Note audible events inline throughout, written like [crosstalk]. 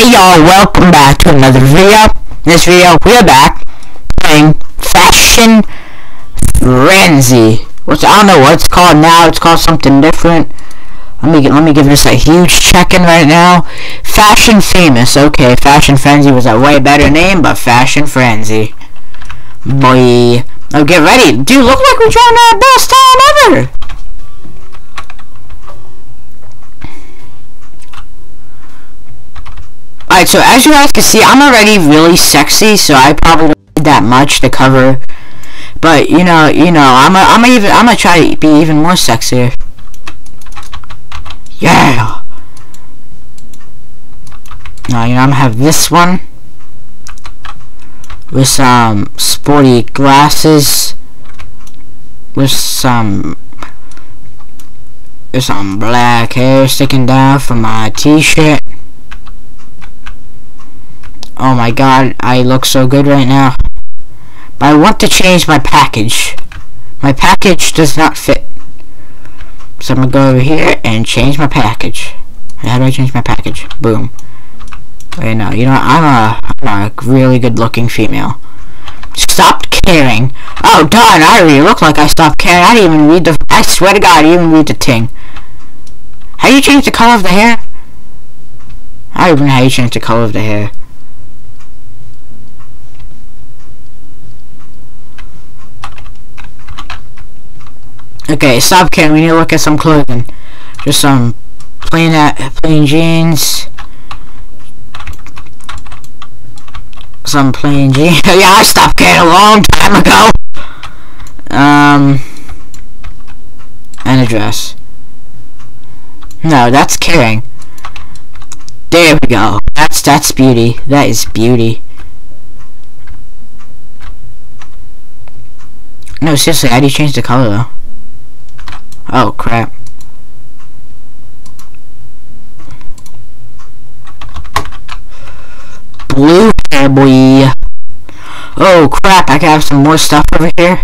Hey y'all, welcome back to another video. In this video, we're back playing Fashion Frenzy. Which I don't know what it's called now, it's called something different. Let me let me give this a huge check-in right now. Fashion Famous, okay, Fashion Frenzy was a way better name, but Fashion Frenzy. Boy. Oh, get ready. Dude, look like we're trying our best time ever. Alright, so as you guys can see, I'm already really sexy, so I probably don't need that much to cover. But, you know, you know, I'm a, I'm a even, I'm gonna try to be even more sexier. Yeah! Now, you know, I'm gonna have this one. With some sporty glasses. With some... With some black hair sticking down from my t-shirt. Oh my god, I look so good right now. But I want to change my package. My package does not fit. So I'm gonna go over here and change my package. How do I change my package? Boom. Wait, no, you know? I'm a, I'm a really good looking female. Stopped caring. Oh, darn, I already look like I stopped caring. I didn't even read the, I swear to God, I didn't even read the thing. How do you change the color of the hair? I don't even know how you change the color of the hair. Okay, stop caring. We need to look at some clothing. Just some plain uh, plain jeans. Some plain jeans. [laughs] yeah, I stopped caring a long time ago. Um, and a dress. No, that's caring. There we go. That's that's beauty. That is beauty. No, seriously, how do you change the color though? Oh, crap. Blue hair boy. Oh, crap, I have some more stuff over here.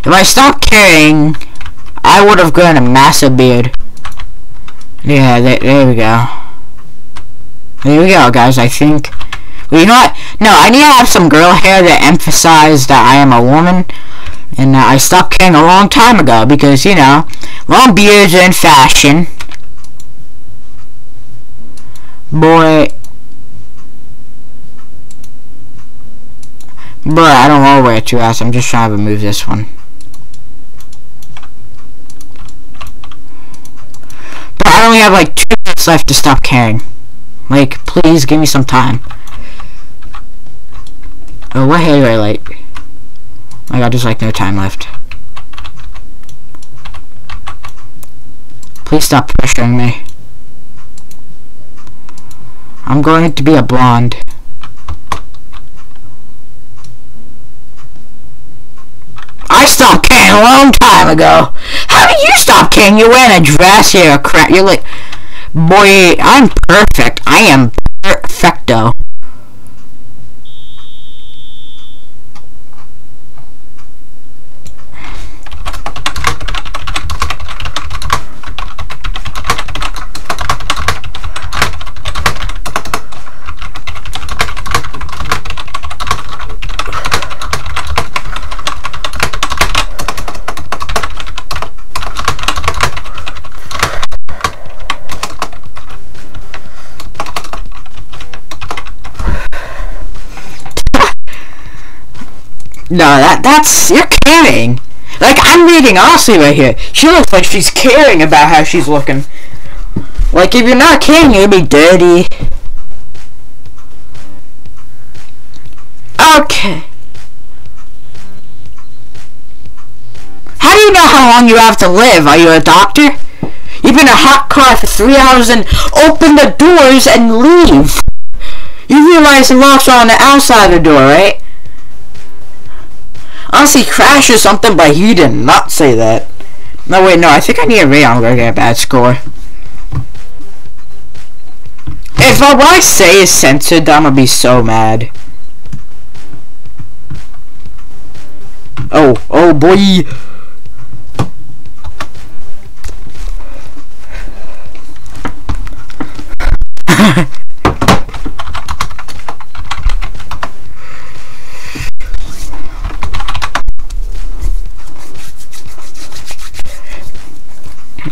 If I stopped caring, I would have grown a massive beard. Yeah, there, there we go. There we go, guys, I think... Well, you know what? No, I need to have some girl hair to emphasize that I am a woman. And uh, I stopped caring a long time ago because, you know, long beards are in fashion. Boy. Boy, I don't want to wear too fast. I'm just trying to remove this one. But I only have like two minutes left to stop caring. Like, please give me some time. Oh, what hair do I like? I got just like no time left. Please stop pressuring me. I'm going to be a blonde. I stopped caring a long time ago. How did you stop caring? You're wearing a dress here, crap. You're like, boy, I'm perfect. I am perfecto. No, that that's you're caring. Like I'm reading Aussie right here. She looks like she's caring about how she's looking. Like if you're not caring, you'll be dirty. Okay. How do you know how long you have to live? Are you a doctor? You've been in a hot car for three hours and open the doors and leave. You realize the locks are on the outside of the door, right? Honestly, Crash or something, but he did not say that. No, wait, no, I think I need a rate. I'm gonna get a bad score. If what I say is censored, I'm gonna be so mad. Oh, oh boy.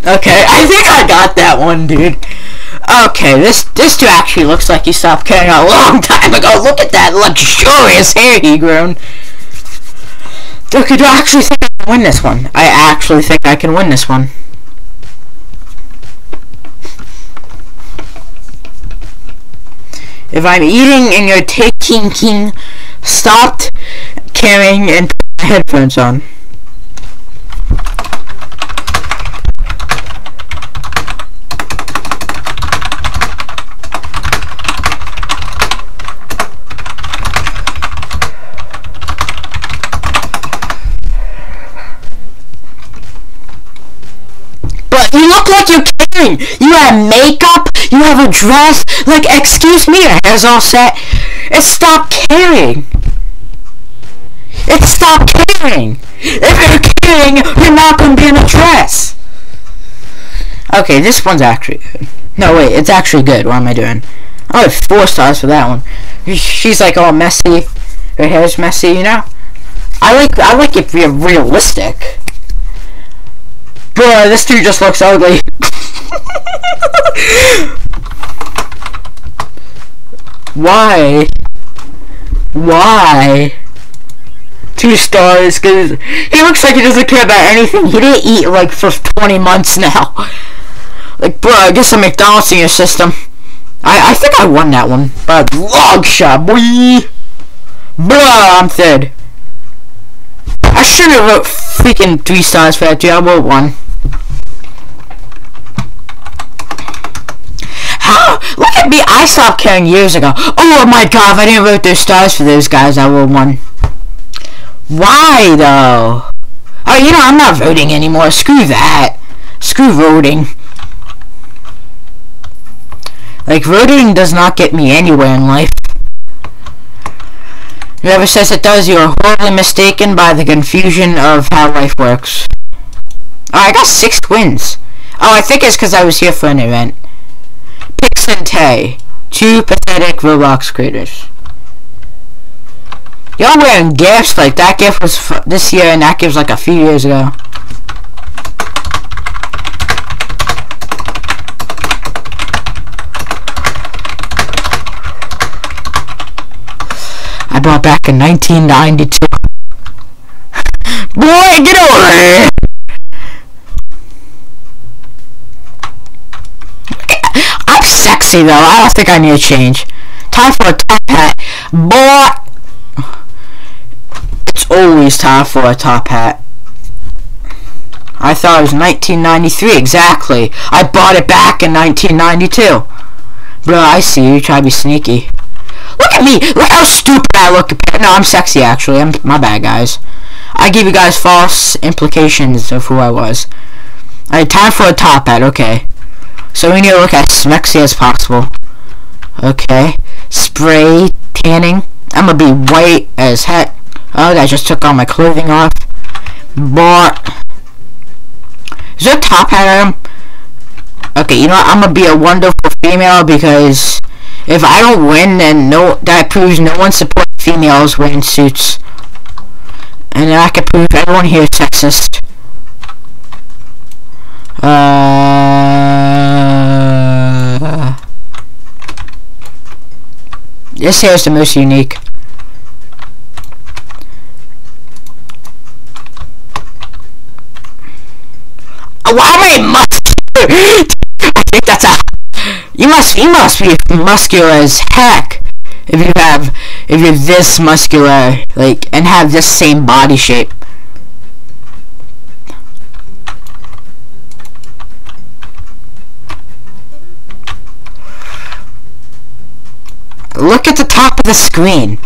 Okay, I think I got that one, dude. Okay, this this dude actually looks like he stopped caring a long time ago. Look at that luxurious hair he grown. Okay, I actually think I can win this one? I actually think I can win this one. If I'm eating and you're taking king, stopped caring and put my headphones on. You look like you're caring. You have makeup. You have a dress. Like, excuse me, your hair's all set. It's stop caring. It's stop caring. If you're caring, you're not gonna be in a dress. Okay, this one's actually good. No, wait, it's actually good. What am I doing? I have four stars for that one. She's like all messy. Her hair's messy, you know. I like I like it real realistic. Bro, this dude just looks ugly. Why? Why? Two stars, because he looks like he doesn't care about anything. He didn't eat, like, for 20 months now. Like, bro, I get some McDonald's in your system. I, I think I won that one. But log shot, boy. Bro, I'm third. I should have wrote freaking three stars for that dude. I wrote one. How? Look at me. I stopped caring years ago. Oh my god, if I didn't vote those stars for those guys, I would have won. Why, though? Oh, you know, I'm not voting anymore. Screw that. Screw voting. Like, voting does not get me anywhere in life. Whoever says it does, you are horribly mistaken by the confusion of how life works. Oh, I got six wins. Oh, I think it's because I was here for an event. Pix and Tay. Two pathetic Roblox creators. Y'all wearing gifts? Like, that gift was this year and that gift was like a few years ago. I bought back in 1992. [laughs] Boy, get over here! I'm though. I don't think I need to change. Time for a top hat. Boy! It's always time for a top hat. I thought it was 1993, exactly. I bought it back in 1992. Bro, I see you. Try to be sneaky. Look at me! Look how stupid I look. No, I'm sexy, actually. I'm my bad, guys. I give you guys false implications of who I was. Alright, time for a top hat, okay. So we need to look as sexy as possible. Okay. Spray tanning. I'm gonna be white as heck. Oh, I just took all my clothing off. But is there a top hat item? Okay, you know what? I'm gonna be a wonderful female because if I don't win, then no, that proves no one supports females wearing suits. And then I can prove everyone here is sexist. Uh, this hair is the most unique. Uh, why am I? [laughs] I think that's a you must you must be muscular as heck if you have if you're this muscular like and have this same body shape. Look at the top of the screen.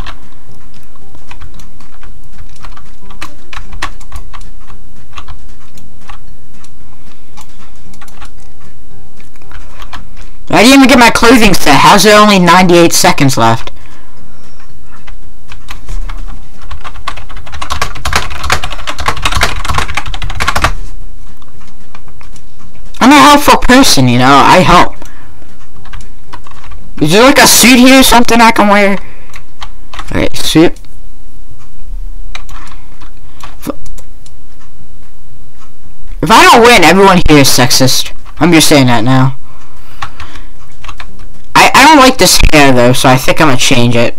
I didn't even get my clothing set. How's there only 98 seconds left? I'm a helpful person, you know. I help. Is there like a suit here or something I can wear? Alright, suit. If I don't win, everyone here is sexist. I'm just saying that now. I, I don't like this hair though, so I think I'm gonna change it.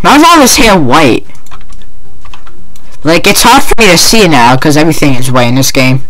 Why is all this hair white? Like, it's hard for me to see now because everything is white in this game.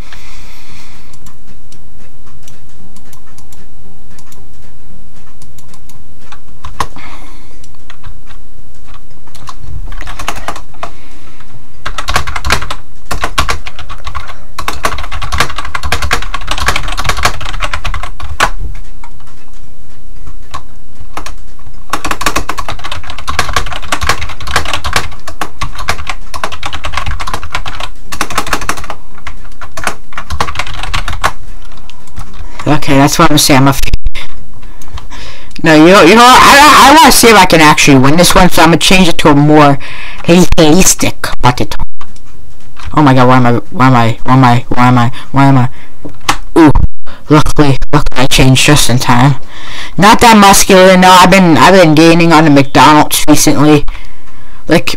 Okay, that's what I'm saying. I'm a no, you know, you know, I, I want to see if I can actually win this one, so I'm gonna change it to a more realistic potato. Oh my god, why am I, why am I, why am I, why am I, why am I? Ooh, luckily, luckily I changed just in time. Not that muscular, no, I've been, I've been gaining on the McDonald's recently. Like,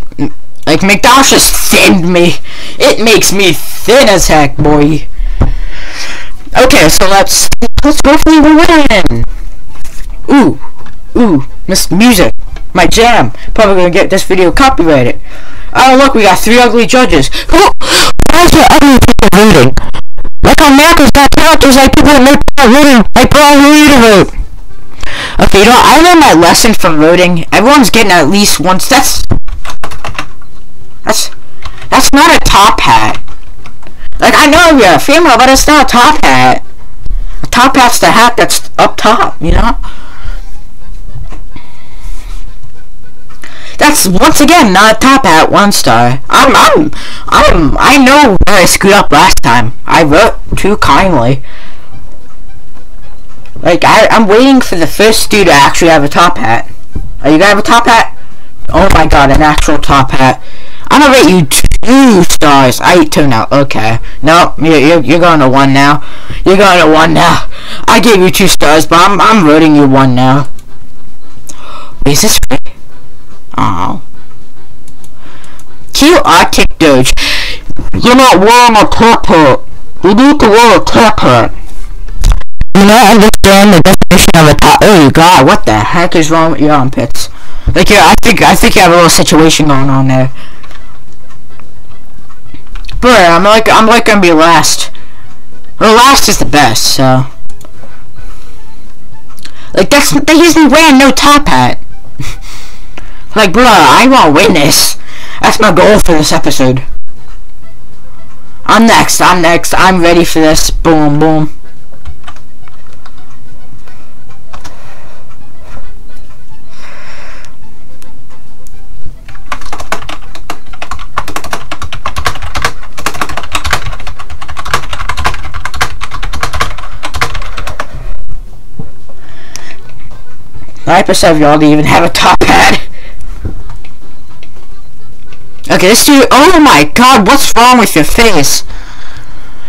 like McDonald's just thinned me. It makes me thin as heck, boy. Okay, so let's let's hopefully we win. Ooh, ooh, Miss Music, my jam. Probably gonna get this video copyrighted. Oh look, we got three ugly judges. [gasps] Who? Why is there ugly people voting? Like on America's Got characters like people that make people voting. Like probably to vote. Okay, you know, I learned my lesson from voting. Everyone's getting at least once. That's that's that's not a top hat. Like, I know you're a female, but it's not a top hat. A top hat's the hat that's up top, you know? That's, once again, not a top hat, one star. I'm, I'm, I'm, I know where I screwed up last time. I wrote too kindly. Like, I, I'm waiting for the first dude to actually have a top hat. Are you gonna have a top hat? Oh my god, an actual top hat. I'm gonna rate you two stars. I two now. Okay. No, you're, you're, you're going to one now. You're going to one now. I gave you two stars, but I'm, I'm rating you one now. Is this free? Oh. Cute Arctic Doge. You're not wearing a hat. You need to wear a hat. You not understand the definition of a top. Oh God, what the heck is wrong with your armpits? Like, yeah, I think I think you have a little situation going on there. But I'm like I'm like gonna be last. Well, last is the best, so. Like that's that he's wearing no top hat. [laughs] like, bro, I want to win this. That's my goal for this episode. I'm next. I'm next. I'm ready for this. Boom, boom. Nine percent of y'all do even have a top hat. Okay, this dude. Oh my God! What's wrong with your face?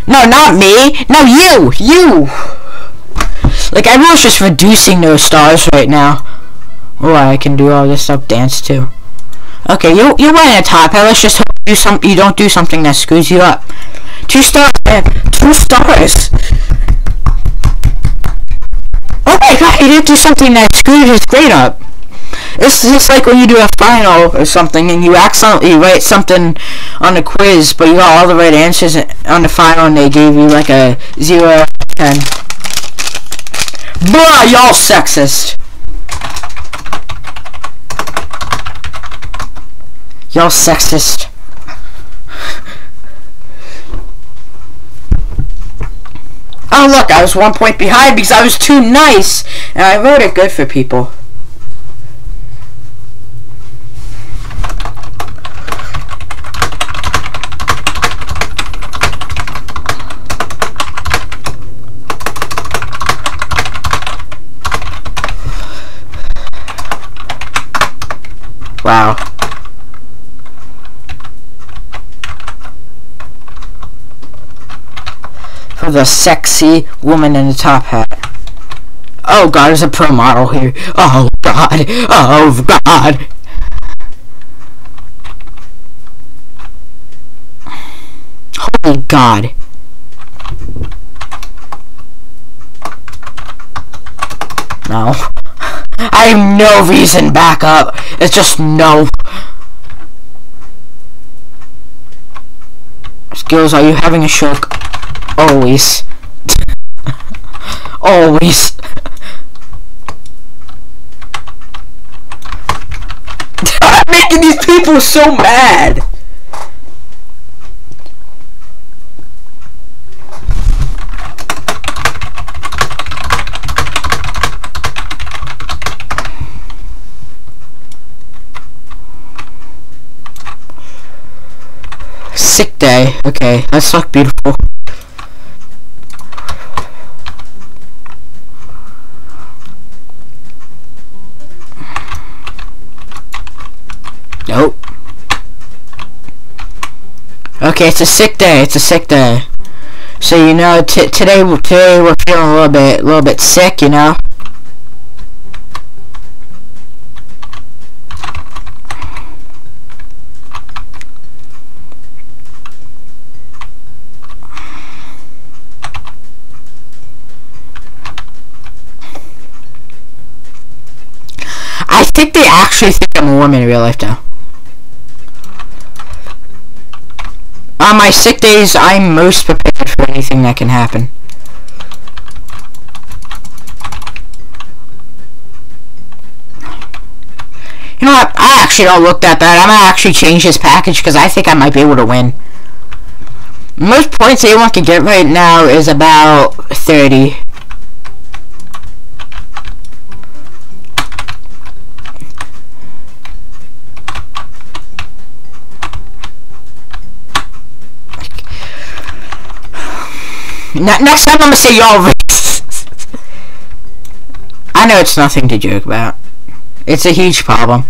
No, not me. No, you. You. Like everyone's just reducing those stars right now. Oh, I can do all this stuff dance too. Okay, you you're wearing a top hat. Let's just hope you some you don't do something that screws you up. Two stars, man. Two stars. Oh my god, he didn't do something that screwed his grade up. It's just like when you do a final or something and you accidentally write something on a quiz, but you got all the right answers on the final and they gave you like a 0 out of 10. Bruh, y'all sexist. Y'all sexist. Oh look, I was one point behind because I was too nice, and I wrote it good for people. Wow. The sexy woman in the top hat. Oh god, there's a pro model here. Oh, God. Oh God. Holy God. No. I have no reason back up. It's just no. Skills, are you having a stroke? Always. [laughs] Always. I'm making these people so mad. Sick day. Okay, let's look beautiful. Okay, it's a sick day. It's a sick day. So you know, today today we're feeling a little bit, a little bit sick. You know. I think they actually think I'm a woman in real life now. On my sick days, I'm most prepared for anything that can happen. You know what? I actually don't look at that bad. I'm gonna actually change this package because I think I might be able to win. Most points anyone can get right now is about 30. Next time I'm gonna say y'all I know it's nothing to joke about. It's a huge problem.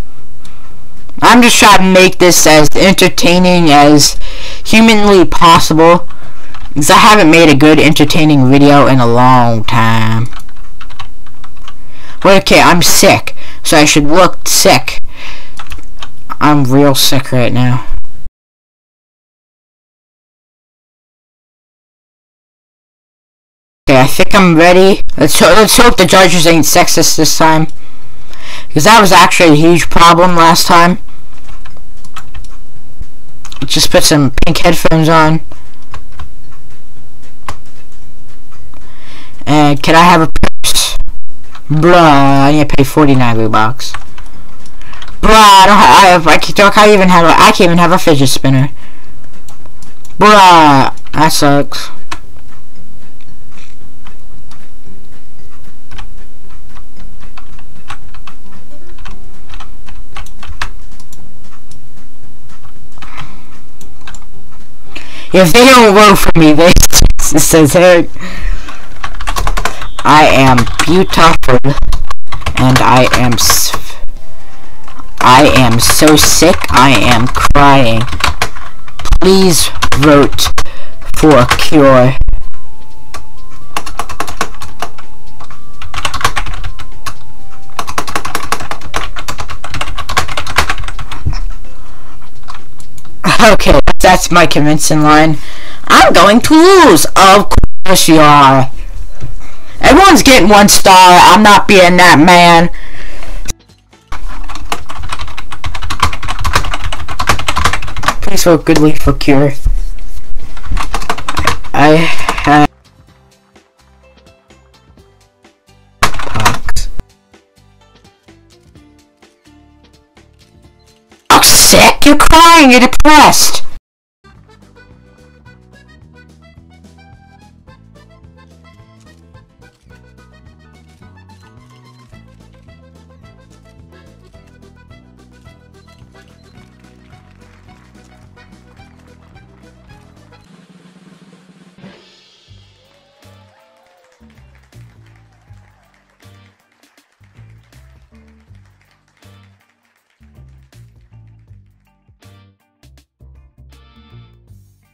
I'm just trying to make this as entertaining as humanly possible. Because I haven't made a good entertaining video in a long time. But okay, I'm sick. So I should look sick. I'm real sick right now. Okay, I think I'm ready. Let's, ho let's hope the judges ain't sexist this time. Because that was actually a huge problem last time. Just put some pink headphones on. And can I have a purse? Bruh, I need to pay 49 Robux. Bruh, I don't have, I, I, can't, I even have a, I can't even have a fidget spinner. Bruh, that sucks. If they don't vote for me, they [laughs] says Eric. I am beautiful, and I am I am so sick. I am crying. Please vote for a cure. Okay, that's my convincing line. I'm going to lose. Of course you are. Everyone's getting one star. I'm not being that man. Please vote goodly for cure. I have sick. You're crying. You're depressed.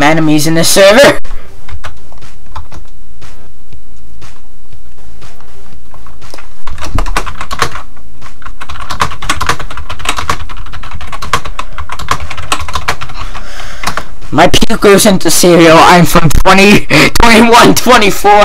enemies in this server. My puke goes into cereal. I'm from 20, 21, 24.